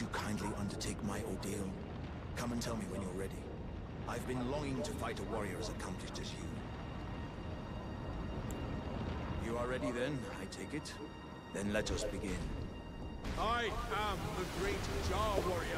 you kindly undertake my ordeal? Come and tell me when you're ready. I've been longing to fight a warrior as accomplished as you. You are ready then, I take it? Then let us begin. I am the great Jar Warrior.